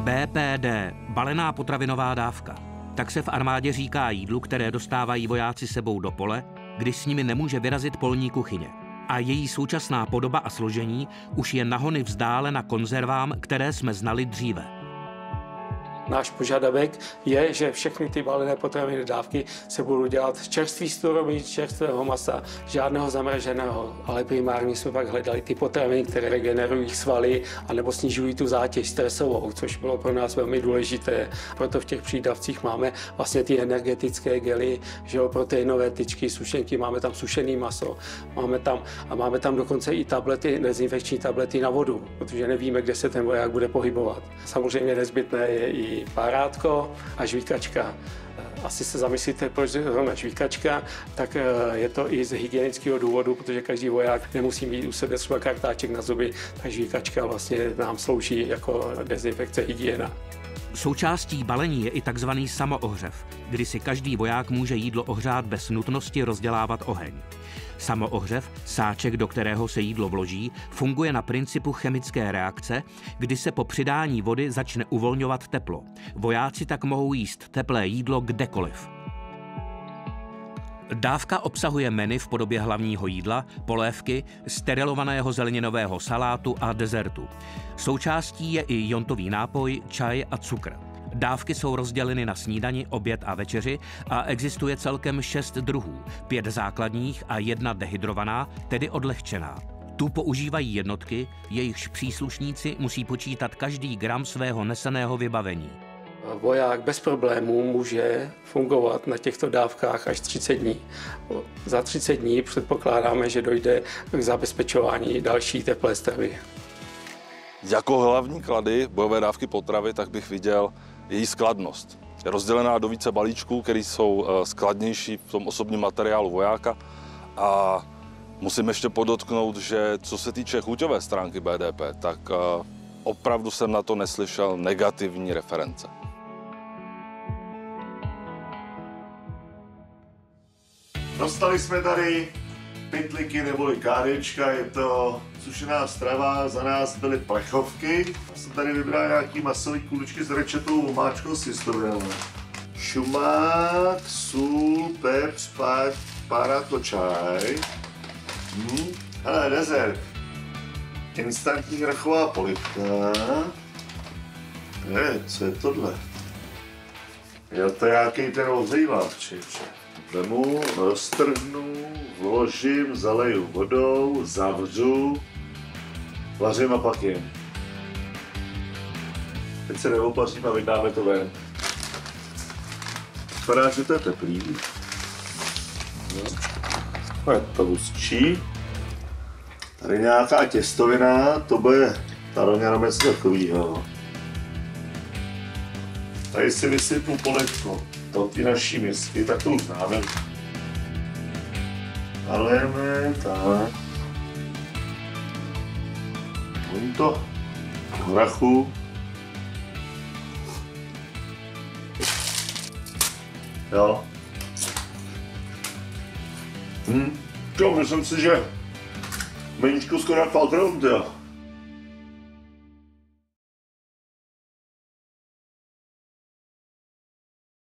BPD, balená potravinová dávka. Tak se v armádě říká jídlu, které dostávají vojáci sebou do pole, když s nimi nemůže vyrazit polní kuchyně. A její současná podoba a složení už je nahony vzdálena konzervám, které jsme znali dříve. Náš požadavek je, že všechny ty balené potravinové dávky se budou dělat z čerstvý surovin, čerstvého masa, žádného zamraženého, ale primárně jsme pak hledali ty potraviny, které regenerují svaly anebo snižují tu zátěž stresovou, což bylo pro nás velmi důležité. Proto v těch přídavcích máme vlastně ty energetické gely, že jo, proteinové tyčky, sušenky, máme tam sušený maso, máme tam, a máme tam dokonce i tablety, dezinfekční tablety na vodu, protože nevíme, kde se ten voják bude pohybovat. Samozřejmě nezbytné je i párátko a žvíkačka. Asi se zamyslíte, proč zrovna žvíkačka, tak eh, je to i z hygienického důvodu, protože každý voják nemusí mít u sebe třeba kartáček na zuby, tak žvíkačka vlastně nám slouží jako dezinfekce hygiena. Součástí balení je i takzvaný samoohřev, kdy si každý voják může jídlo ohřát bez nutnosti rozdělávat oheň. Samoohřev, sáček, do kterého se jídlo vloží, funguje na principu chemické reakce, kdy se po přidání vody začne uvolňovat teplo. Vojáci tak mohou jíst teplé jídlo kdekoliv. Dávka obsahuje menu v podobě hlavního jídla, polévky, sterilovaného zeleninového salátu a dezertu. Součástí je i jontový nápoj, čaj a cukr. Dávky jsou rozděleny na snídani, oběd a večeři a existuje celkem šest druhů, pět základních a jedna dehydrovaná, tedy odlehčená. Tu používají jednotky, jejichž příslušníci musí počítat každý gram svého neseného vybavení. Voják bez problémů může fungovat na těchto dávkách až 30 dní. Za 30 dní předpokládáme, že dojde k zabezpečování další teplé stravy. Jako hlavní klady bojové dávky potravy tak bych viděl její skladnost. Je rozdělená do více balíčků, které jsou eh, skladnější v tom osobním materiálu vojáka a musím ještě podotknout, že co se týče chuťové stránky BDP, tak eh, opravdu jsem na to neslyšel negativní reference. Dostali jsme tady pytliky neboli kádečka, je to sušená strava, za nás byly plechovky. Já jsem tady vybral nějaký masový kuličky s rečetou omáčkou s historiem. Šumák, sůl, pepř, pár, párátko čaj. Hm. Hele, dezert. Instantní hrachová polivka. Ne, co je tohle? Je to nějaký ten ozejlák, čiče. Vemu, roztrhnu, vložím, zaleju vodou, zavřu, vařím a pak jim. Teď se neopařím a vydáme to ven. Vypadá, že to je teplý. No. Je to hustší. Tady nějaká těstovina, to bude taroňa nebo něco takového. Tady si vysypu polivko to ty naší misky, tak to už známe. Nalejeme, tak. Oni to hrachu. Jo. Hm. Jo, myslím si, že meničko skoro Falcon, jo.